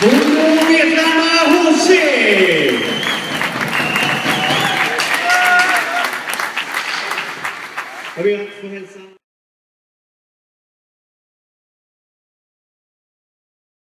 Bruno Vietnam José.